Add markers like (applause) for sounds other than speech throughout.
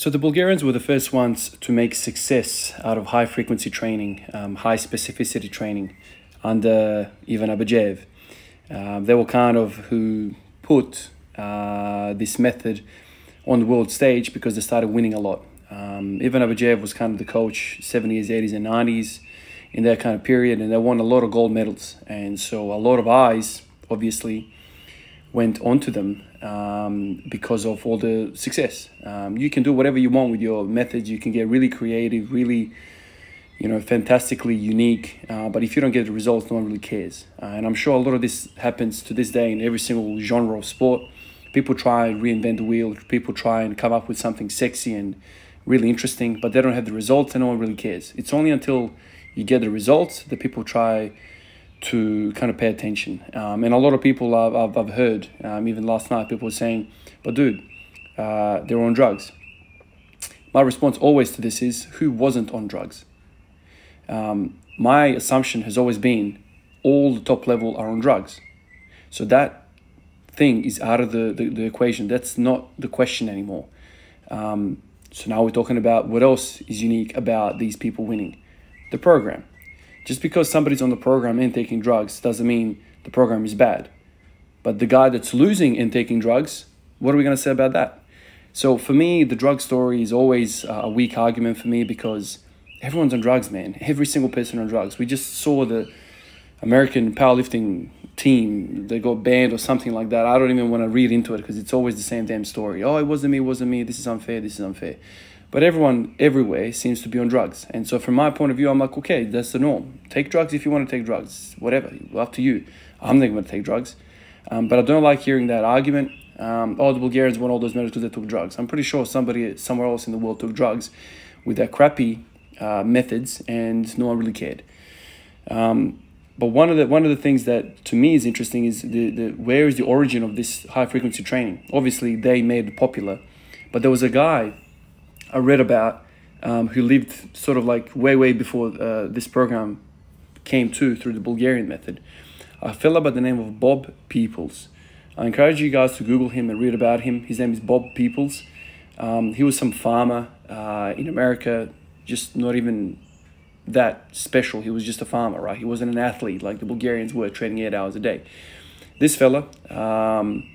So the Bulgarians were the first ones to make success out of high frequency training, um, high specificity training under Ivan Abadjiev. Uh, they were kind of who put uh, this method on the world stage because they started winning a lot. Um, Ivan Abadjiev was kind of the coach 70s, 80s, and 90s in that kind of period, and they won a lot of gold medals. And so a lot of eyes, obviously, went onto them um, because of all the success. Um, you can do whatever you want with your methods. You can get really creative, really, you know, fantastically unique. Uh, but if you don't get the results, no one really cares. Uh, and I'm sure a lot of this happens to this day in every single genre of sport. People try and reinvent the wheel. People try and come up with something sexy and really interesting, but they don't have the results, and no one really cares. It's only until you get the results that people try to kind of pay attention. Um, and a lot of people I've, I've, I've heard, um, even last night, people were saying, but dude, uh, they're on drugs. My response always to this is, who wasn't on drugs? Um, my assumption has always been all the top level are on drugs. So that thing is out of the, the, the equation. That's not the question anymore. Um, so now we're talking about what else is unique about these people winning. The program. Just because somebody's on the program and taking drugs doesn't mean the program is bad. But the guy that's losing and taking drugs, what are we going to say about that? So for me, the drug story is always a weak argument for me because everyone's on drugs, man. Every single person on drugs. We just saw the American powerlifting team they got banned or something like that. I don't even want to read into it because it's always the same damn story. Oh, it wasn't me, it wasn't me. This is unfair. This is unfair. But everyone everywhere seems to be on drugs. And so from my point of view, I'm like, okay, that's the norm. Take drugs if you want to take drugs. Whatever, up to you. I'm not going to take drugs. Um, but I don't like hearing that argument. Um, oh, the Bulgarians won all those medals because they took drugs. I'm pretty sure somebody somewhere else in the world took drugs with their crappy uh, methods, and no one really cared. Um, but one of the one of the things that to me is interesting is the, the where is the origin of this high frequency training? Obviously, they made it popular, but there was a guy I read about um, who lived sort of like way, way before uh, this program came to through the Bulgarian method. A fellow by the name of Bob Peoples. I encourage you guys to Google him and read about him. His name is Bob Peoples. Um, he was some farmer uh, in America, just not even that special. He was just a farmer, right? He wasn't an athlete like the Bulgarians were, training eight hours a day. This fella, um,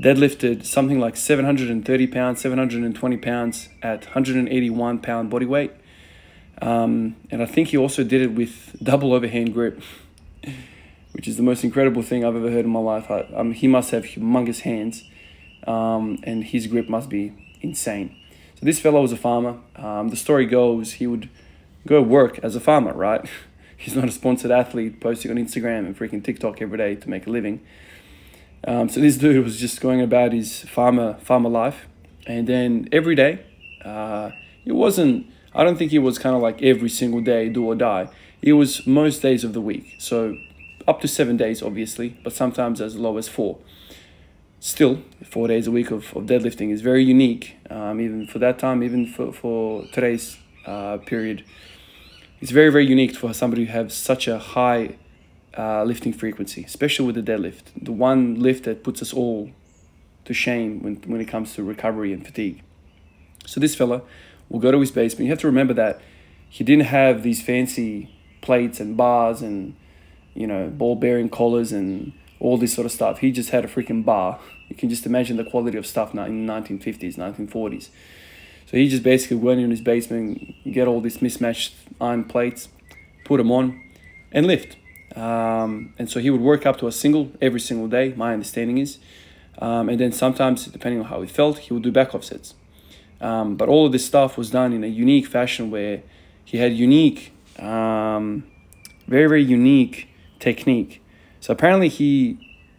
deadlifted something like 730 pounds, 720 pounds at 181 pound body weight. Um, and I think he also did it with double overhand grip, which is the most incredible thing I've ever heard in my life. I, um, he must have humongous hands, um, and his grip must be insane. So this fellow was a farmer. Um, the story goes he would go work as a farmer, right? (laughs) He's not a sponsored athlete posting on Instagram and freaking TikTok every day to make a living. Um, so this dude was just going about his farmer farmer life, and then every day, uh, it wasn't. I don't think it was kind of like every single day, do or die. It was most days of the week, so up to seven days, obviously, but sometimes as low as four. Still, four days a week of, of deadlifting is very unique, um, even for that time, even for, for today's uh, period. It's very, very unique for somebody who has such a high uh, lifting frequency, especially with the deadlift. The one lift that puts us all to shame when, when it comes to recovery and fatigue. So this fella will go to his basement. You have to remember that he didn't have these fancy plates and bars and you know ball bearing collars and all this sort of stuff. He just had a freaking bar. You can just imagine the quality of stuff now in the 1950s, 1940s. So he just basically went in his basement, get all these mismatched iron plates, put them on, and lift. Um, and so he would work up to a single every single day, my understanding is. Um, and then sometimes, depending on how he felt, he would do back offsets. Um, but all of this stuff was done in a unique fashion where he had unique, um, very, very unique technique. So apparently he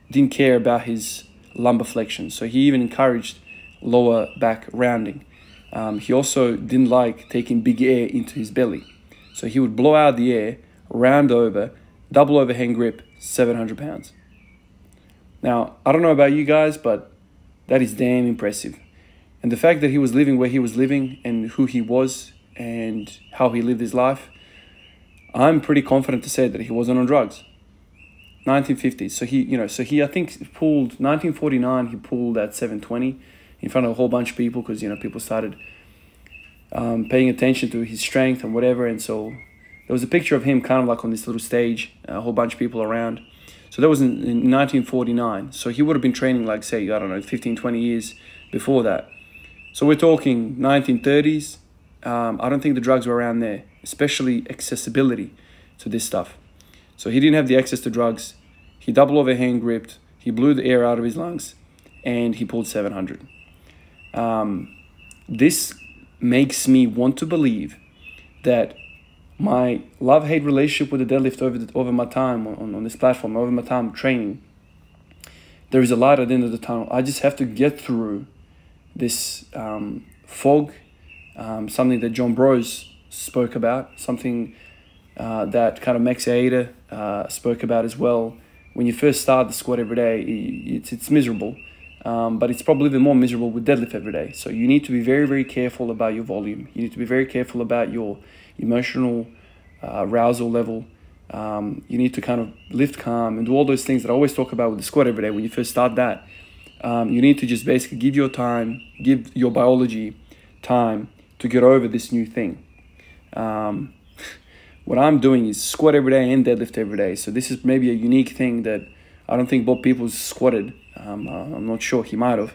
didn't care about his lumbar flexion. So he even encouraged lower back rounding. Um, he also didn't like taking big air into his belly. So he would blow out the air, round over, double overhand grip, 700 pounds. Now, I don't know about you guys, but that is damn impressive. And the fact that he was living where he was living and who he was and how he lived his life, I'm pretty confident to say that he wasn't on drugs. 1950s. So he, you know, so he, I think, pulled 1949. He pulled that 720 in front of a whole bunch of people because you know people started um, paying attention to his strength and whatever. And so there was a picture of him kind of like on this little stage, a whole bunch of people around. So that was in, in 1949. So he would have been training like, say, I don't know, 15, 20 years before that. So we're talking 1930s. Um, I don't think the drugs were around there, especially accessibility to this stuff. So he didn't have the access to drugs. He double overhand gripped. He blew the air out of his lungs, and he pulled 700. Um, this makes me want to believe that my love hate relationship with the deadlift over the, over my time on, on this platform, over my time training, there is a light at the end of the tunnel. I just have to get through this um, fog, um, something that John Broz spoke about, something uh, that kind of Max Aita uh, spoke about as well. When you first start the squat every day, it's, it's miserable, um, but it's probably even more miserable with deadlift every day. So you need to be very, very careful about your volume. You need to be very careful about your emotional uh, arousal level. Um, you need to kind of lift calm and do all those things that I always talk about with the squat every day when you first start that. Um, you need to just basically give your time, give your biology time to get over this new thing. Um, (laughs) what I'm doing is squat every day and deadlift every day. So this is maybe a unique thing that I don't think Bob Peoples squatted. Um, I'm not sure he might have.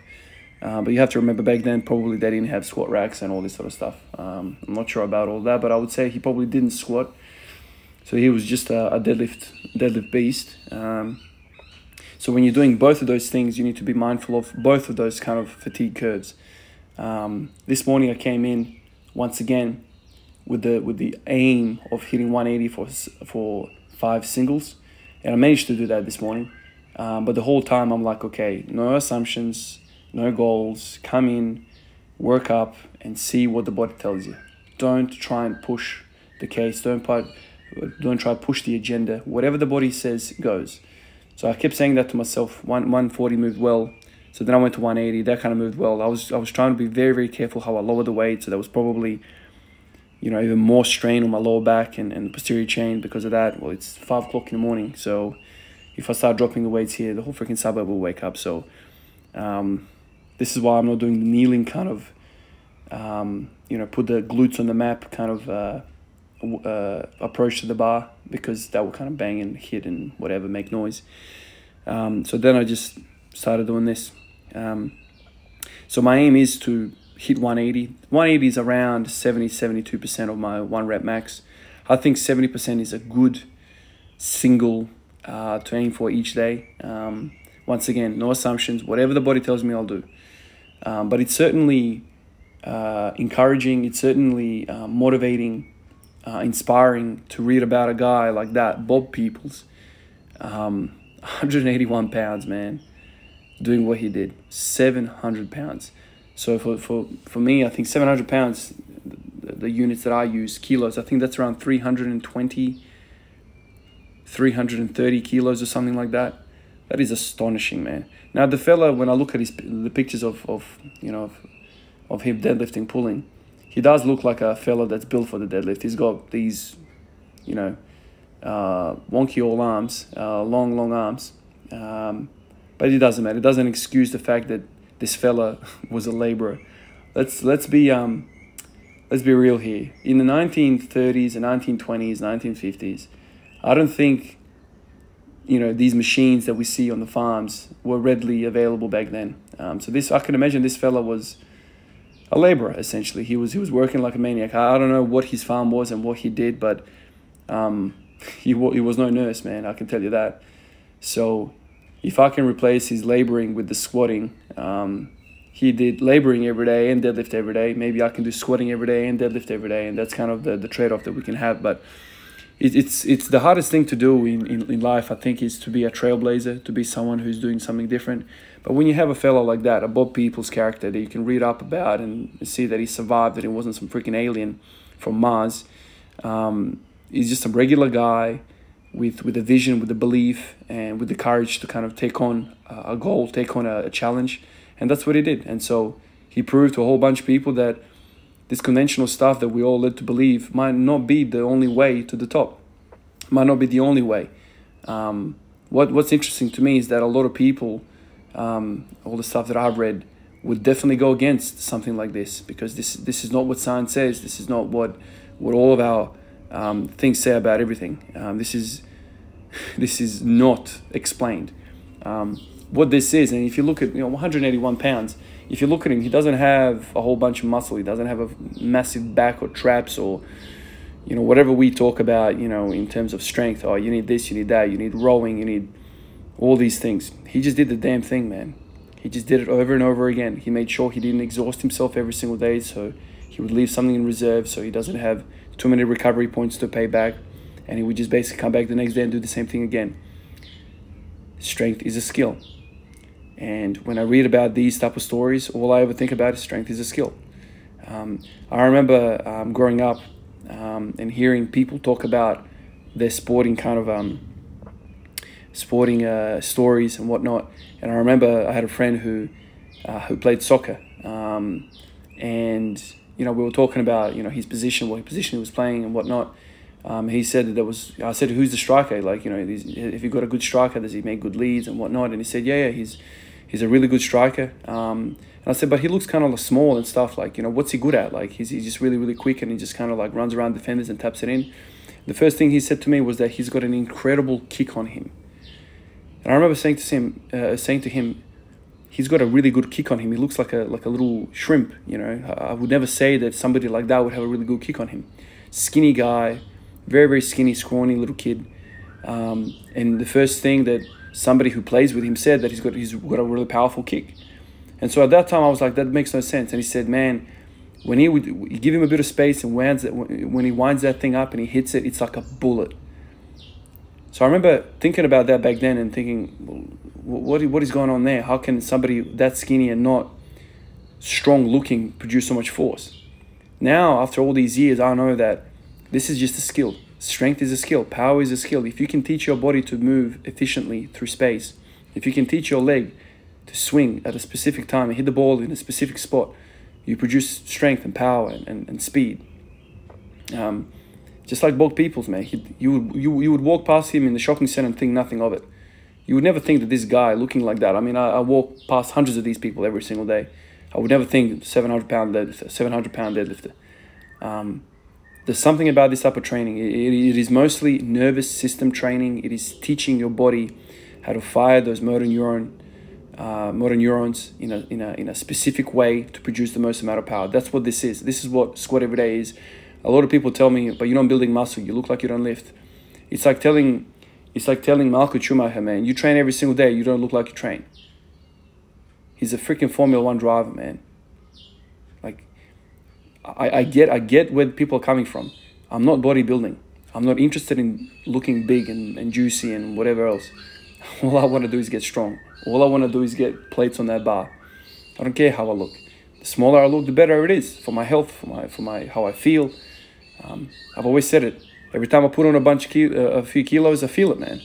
Uh, but you have to remember back then probably they didn't have squat racks and all this sort of stuff. Um, I'm not sure about all that, but I would say he probably didn't squat. So he was just a, a deadlift deadlift beast. Um, so when you're doing both of those things, you need to be mindful of both of those kind of fatigue curves. Um, this morning I came in once again with the with the aim of hitting 180 for for five singles, and I managed to do that this morning. Um, but the whole time I'm like, okay, no assumptions no goals, come in, work up, and see what the body tells you. Don't try and push the case. Don't put, don't try to push the agenda. Whatever the body says goes. So I kept saying that to myself. One 140 moved well. So then I went to 180. That kind of moved well. I was I was trying to be very very careful how I lowered the weight. So that was probably, you know, even more strain on my lower back and, and posterior chain because of that. Well, it's five o'clock in the morning. So if I start dropping the weights here, the whole freaking suburb will wake up. So um, this is why I'm not doing the kneeling kind of, um, you know, put the glutes on the map kind of uh, uh, approach to the bar because that will kind of bang and hit and whatever, make noise. Um, so then I just started doing this. Um, so my aim is to hit 180. 180 is around 70, 72% of my one rep max. I think 70% is a good single uh, to aim for each day. Um, once again, no assumptions. Whatever the body tells me, I'll do. Um, but it's certainly uh, encouraging, it's certainly uh, motivating, uh, inspiring to read about a guy like that, Bob Peoples, um, (laughs) 181 pounds, man, doing what he did, 700 pounds. So for, for, for me, I think 700 pounds, the, the units that I use, kilos, I think that's around 320, 330 kilos or something like that. That is astonishing, man. Now the fella, when I look at his the pictures of, of you know of, of him deadlifting, pulling, he does look like a fella that's built for the deadlift. He's got these, you know, uh, wonky all arms, uh, long long arms, um, but it doesn't matter. It doesn't excuse the fact that this fella (laughs) was a laborer. Let's let's be um, let's be real here. In the 1930s and 1920s, 1950s, I don't think you know these machines that we see on the farms were readily available back then. Um, so this I can imagine this fella was a laborer essentially. He was he was working like a maniac. I, I don't know what his farm was and what he did, but um, (laughs) he he was no nurse, man. I can tell you that. So if I can replace his laboring with the squatting, um, he did laboring every day and deadlift every day. Maybe I can do squatting every day and deadlift every day, and that's kind of the the trade off that we can have, but it, it's it's the hardest thing to do in, in, in life, I think, is to be a trailblazer, to be someone who's doing something different. But when you have a fellow like that, a Bob Peoples character that you can read up about and see that he survived, that he wasn't some freaking alien from Mars, um, he's just a regular guy with with a vision, with a belief, and with the courage to kind of take on a goal, take on a, a challenge, and that's what he did. And so he proved to a whole bunch of people that this conventional stuff that we all led to believe might not be the only way to the top, might not be the only way. Um, what What's interesting to me is that a lot of people, um, all the stuff that I've read, would definitely go against something like this because this this is not what science says. This is not what what all of our um, things say about everything. Um, this is (laughs) this is not explained. Um, what this is, and if you look at you know 181 pounds, if you look at him, he doesn't have a whole bunch of muscle. He doesn't have a massive back or traps or you know whatever we talk about. You know in terms of strength. Oh, you need this, you need that, you need rowing, you need all these things. He just did the damn thing, man. He just did it over and over again. He made sure he didn't exhaust himself every single day, so he would leave something in reserve so he doesn't have too many recovery points to pay back, and he would just basically come back the next day and do the same thing again. Strength is a skill. And when I read about these type of stories, all I ever think about is strength is a skill. Um, I remember um, growing up um, and hearing people talk about their sporting kind of um, sporting uh, stories and whatnot. And I remember I had a friend who uh, who played soccer, um, and you know we were talking about you know his position, what position he was playing, and whatnot. Um, he said that there was. I said, "Who's the striker? Like you know, if you got a good striker, does he make good leads and whatnot?" And he said, "Yeah, yeah, he's he's a really good striker." Um, and I said, "But he looks kind of small and stuff. Like you know, what's he good at? Like he's he's just really really quick and he just kind of like runs around defenders and taps it in." The first thing he said to me was that he's got an incredible kick on him. And I remember saying to him, uh, saying to him, he's got a really good kick on him. He looks like a like a little shrimp. You know, I would never say that somebody like that would have a really good kick on him. Skinny guy, very very skinny, scrawny little kid. Um, and the first thing that somebody who plays with him said that he's got he's got a really powerful kick. And so at that time I was like, that makes no sense. And he said, man, when he would you give him a bit of space and winds it, when he winds that thing up and he hits it, it's like a bullet. So I remember thinking about that back then and thinking, what, what is going on there? How can somebody that skinny and not strong looking produce so much force? Now, after all these years, I know that this is just a skill. Strength is a skill. Power is a skill. If you can teach your body to move efficiently through space, if you can teach your leg to swing at a specific time and hit the ball in a specific spot, you produce strength and power and, and, and speed. Um, just like Bob Peoples, man. He, you, would, you, you would walk past him in the shopping center and think nothing of it. You would never think that this guy looking like that. I mean, I, I walk past hundreds of these people every single day. I would never think 700 pound deadlifter, 700 pound deadlifter. Um, there's something about this of training. It, it is mostly nervous system training. It is teaching your body how to fire those motor neuron, uh, motor neurons in a, in, a, in a specific way to produce the most amount of power. That's what this is. This is what squat every day is. A lot of people tell me, but you're not building muscle. You look like you don't lift. It's like telling, it's like telling Michael Schumacher, man, you train every single day. You don't look like you train. He's a freaking Formula One driver, man. I, I get, I get where people are coming from. I'm not bodybuilding. I'm not interested in looking big and, and juicy and whatever else. (laughs) All I want to do is get strong. All I want to do is get plates on that bar. I don't care how I look. The smaller I look, the better it is for my health, for my for my how I feel, um, I've always said it. Every time I put on a bunch of uh, a few kilos, I feel it, man.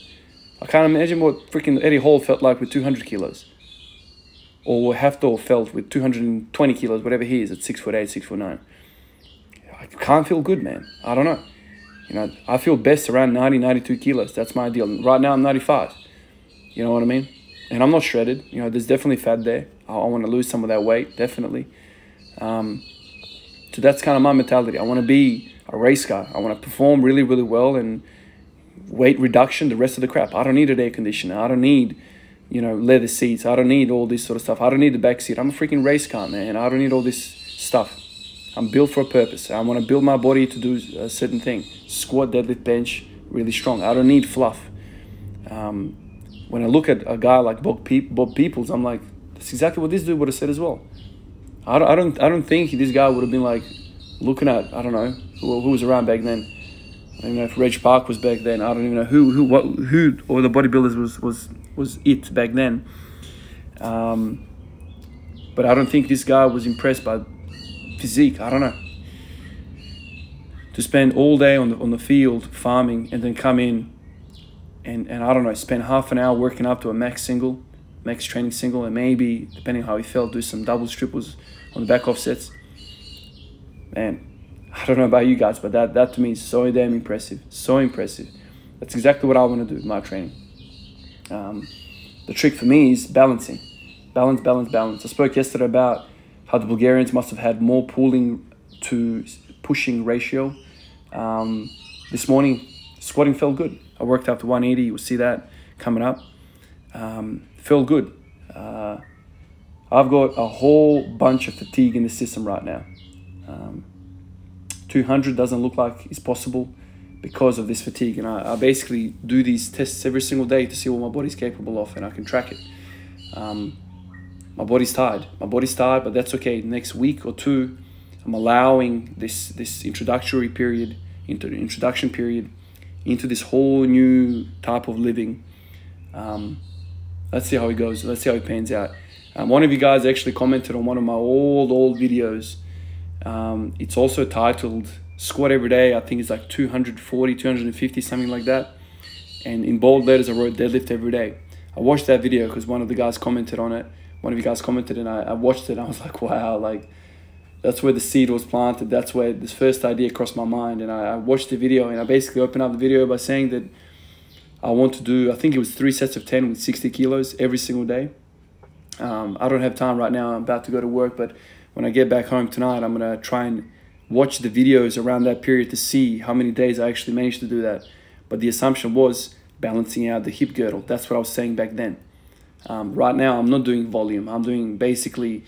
I can't imagine what freaking Eddie Hall felt like with 200 kilos. Or what Hafthor felt with 220 kilos, whatever he is at 6 foot 8, 6 foot 9. I can't feel good, man. I don't know. You know, I feel best around 90, 92 kilos. That's my ideal. Right now, I'm 95. You know what I mean? And I'm not shredded. You know, there's definitely fat there. I, I want to lose some of that weight, definitely. Um, so that's kind of my mentality. I want to be a race guy. I want to perform really, really well and weight reduction, the rest of the crap. I don't need an air conditioner. I don't need, you know, leather seats. I don't need all this sort of stuff. I don't need the back seat. I'm a freaking race car, man. I don't need all this stuff. I'm built for a purpose. I want to build my body to do a certain thing. Squat, deadlift, bench, really strong. I don't need fluff. Um, when I look at a guy like Bob, Pe Bob Peoples, I'm like, that's exactly what this dude would have said as well. I don't, I don't, I don't think this guy would have been like looking at, I don't know, who, who was around back then. I don't know if Reg Park was back then. I don't even know who, who, what, who, or the bodybuilders was, was, was it back then. Um, but I don't think this guy was impressed by physique. I don't know. To spend all day on the, on the field farming and then come in and, and I don't know, spend half an hour working up to a max single max training single and maybe, depending how he felt, do some doubles, triples on the back offsets. Man, I don't know about you guys, but that, that to me is so damn impressive. So impressive. That's exactly what I want to do with my training. Um, the trick for me is balancing. balance, balance, balance. I spoke yesterday about how the Bulgarians must have had more pulling to pushing ratio. Um, this morning, squatting felt good. I worked up to 180. You'll see that coming up. Um, felt good. Uh, I've got a whole bunch of fatigue in the system right now. Um, 200 doesn't look like it's possible because of this fatigue. And I, I, basically do these tests every single day to see what my body's capable of and I can track it. Um, my body's tired. My body's tired, but that's okay. Next week or two, I'm allowing this this introductory period, into introduction period, into this whole new type of living. Um, let's see how it goes. Let's see how it pans out. Um, one of you guys actually commented on one of my old old videos. Um, it's also titled squat every day. I think it's like 240, 250, something like that. And in bold letters, I wrote deadlift every day. I watched that video because one of the guys commented on it. One of you guys commented, and I, I watched it. I was (laughs) like, wow, like that's where the seed was planted. That's where this first idea crossed my mind. And I, I watched the video, and I basically opened up the video by saying that I want to do, I think it was three sets of 10 with 60 kilos every single day. Um, I don't have time right now. I'm about to go to work, but when I get back home tonight, I'm going to try and watch the videos around that period to see how many days I actually managed to do that. But the assumption was balancing out the hip girdle. That's what I was saying back then. Um, right now, I'm not doing volume. I'm doing basically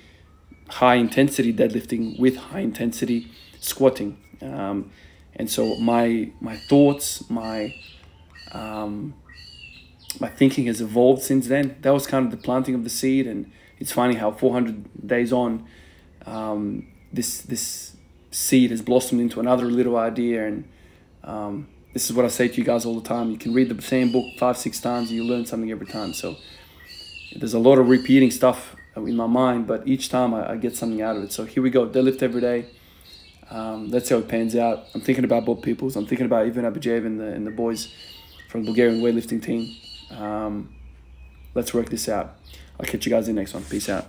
high intensity deadlifting with high intensity squatting. Um, and so my my thoughts, my um, my thinking has evolved since then. That was kind of the planting of the seed, and it's funny how 400 days on, um, this this seed has blossomed into another little idea. And um, this is what I say to you guys all the time: you can read the same book five, six times, and you learn something every time. So there's a lot of repeating stuff in my mind, but each time I, I get something out of it. So here we go, deadlift every day. Um, that's how it pans out. I'm thinking about Bob Peoples. I'm thinking about Ivan Abadjiev and the and the boys from the Bulgarian weightlifting team. Um, let's work this out. I'll catch you guys in the next one. Peace out.